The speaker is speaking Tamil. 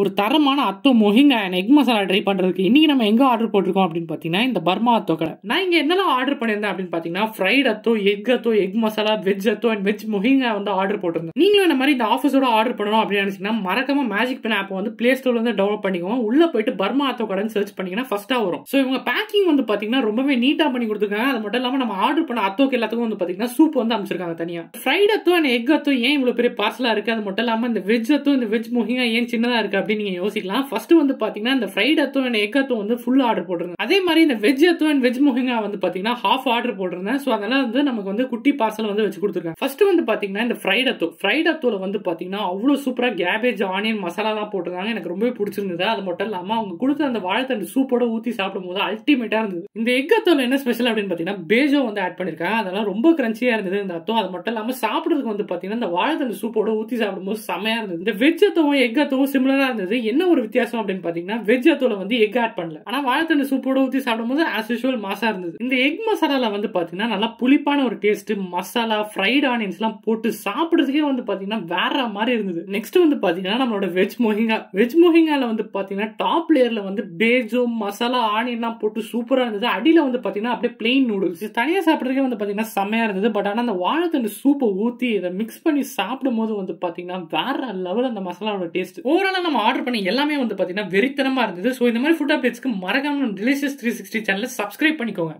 ஒரு தரமான atho mohinga and egg masala try பண்றதுக்கு இன்னைக்கு நம்ம எங்க ஆர்டர் போட்டிருக்கோம் அப்படின்னு பாத்தீங்கன்னா இந்த பர்மா அத்தோ கடை. நான் இங்க என்னெல்லாம் ஆர்டர் பண்ணியிருந்தேன் அப்படின்னு பாத்தீங்கன்னா fried atho egg atho egg masala veg atho and veg mohinga வந்து ஆர்டர் போட்டிருந்தேன். நீங்களும் இந்த மாதிரி இந்த ஆஃபீஸோட ஆர்டர் பண்ணணும் அப்படின்னு நினைச்சீங்கன்னா மறக்காம மேஜிக் பென் ஆப் வந்து பிளே ஸ்டோர்ல இருந்து டவுன்லோட் பண்ணிக்கோங்க. உள்ள போயிட்டு பர்மா அத்தோ கடைன்னு சர்ச் பண்ணீங்கன்னா ஃபஸ்ட்டாக வரும். ஸோ இவங்க பேக்கிங் வந்து பாத்தீங்கன்னா ரொம்பவே நீட்டா பண்ணி கொடுத்துருக்காங்க. அது மட்டும் இல்லாமல் நம்ம ஆர்டர் பண்ண அத்தோக்கு எல்லாத்துக்கும் வந்து பாத்தீங்கன்னா சூப் வந்து அமைச்சிருக்காங்க தனியா. Fried atho and egg atho ஏன் இவ்வளோ பெரிய பார்சலா இருக்கு? அது மட்டும் இல்லாமல் இந்த வெஜ் அத்தோ இந்த வெஜ் மொஹிங்கா ஏன் சின்னதா இருக்கு அப்படின்னு நீங்க யோசிக்கலாம். ஃபர்ஸ்ட் வந்து பாத்தீங்கன்னா இந்த fried atho and egg atho வந்து ஃபுல் ஆர்டர் போட்டிருந்தேன். அதே மாதிரி இந்த veg atho and veg mohinga வந்து பாத்தீங்கன்னா ஹாஃப் ஆர்டர் போட்டிருந்தேன். ஸோ அதனால வந்து நமக்கு வந்து குட்டி பார்சல் வந்து வச்சு கொடுத்துருக்காங்க. ஃபர்ஸ்ட் வந்து பாத்தீங்கன்னா இந்த ஃப்ரைட் அத்தோ ஃப்ரைட் அத்தோல வந்து பாத்தீங்கன்னா அவ்வளோ சூப்பரா கேபேஜ் ஆனியன் மசாலா தான் போட்டிருந்தாங்க. எனக்கு ரொம்பவே பிடிச்சிருந்தது. அது மட்டும் இல்லாம அவங்க கொடுத்த அந்த வாழைத்தண்டு சூப்போட ஊத்தி சாப்பிடும் போது அல்டிமேட்டா இருந்தது. இந்த எக் என்ன ஸ்பெஷல் அப்படின்னு பாத்தீங்கன்னா பேஜோ வந்து ஆட் பண்ணிருக்காங்க. அதெல்லாம் ரொம்ப கிரன்ச்சியா இருந்தது இந்த அத்தோ அது மட்டும் இல்லாம சாப்பிடுறதுக்கு வந்து பாத்தீங்கன்னா இந்த வாழைத்தண்டு சூப்போட ஊத்தி சாப்பிடும்போது செமையா இருந்தது. இந்த வெஜ் அத்தவும் எக் அத்தவும் இருந்தது. என்ன ஒரு வித்தியாசம் அப்படின்னு பாத்தீங்கன்னா வெஜ் அத்தோல வந்து எக் ஆட் பண்ணல. ஆனா வாழைத்தண்டு சூப்போட ஊத்தி சாப்பிடும்போது ஆஸ் யூஷுவல் மாசா இருந்தது. இந்த எக் மசாலால வந்து பாத்தீங்கன்னா நல்லா புளிப்பான ஒரு டேஸ்ட் மசாலா ஃப்ரைட் ஆனியன்ஸ் எல்லாம் போட்டு சாப்பிடுறதுக்கே வந்து பாத்தீங்கன்னா வேற மாதிரி இருந்தது. நெக்ஸ்ட் வந்து பாத்தீங்கன்னா நம்மளோட வெஜ் மொஹிங்கா வெஜ் மொஹிங்கால வந்து பாத்தீங்கன்னா டாப் லேயர்ல வந்து பேஜோ மசாலா ஆனியன் எல்லாம் போட்டு சூப்பரா இருந்தது. அடியில வந்து பாத்தீங்கன்னா அப்படியே பிளெயின் நூடுல்ஸ் தனியா சாப்பிடுறதுக்கே வந்து பாத்தீங்கன்னா செம்மையா இருந்தது. பட் ஆனா அந்த வாழைத்தண்டு சூப்பை ஊத்தி இதை மிக்ஸ் பண்ணி சாப்பிடும் போது வந்து பாத்தீங்கன்னா வேற லெவல் அந்த மசாலாவோட டேஸ்ட் ஓவராலா நம்ம ஆர்டர் பண்ணி எல்லாமே வந்து பார்த்தீங்கன்னா வெறித்தனமாக இருந்தது. ஸோ இந்த மாதிரி ஃபுட் அப்டேட்ஸ்க்கு மறக்காம டெலிஷியஸ் த்ரீ சிக்ஸ்டி சேனலை சப்ஸ்கிரைப் பண்ணிக்கோங்க.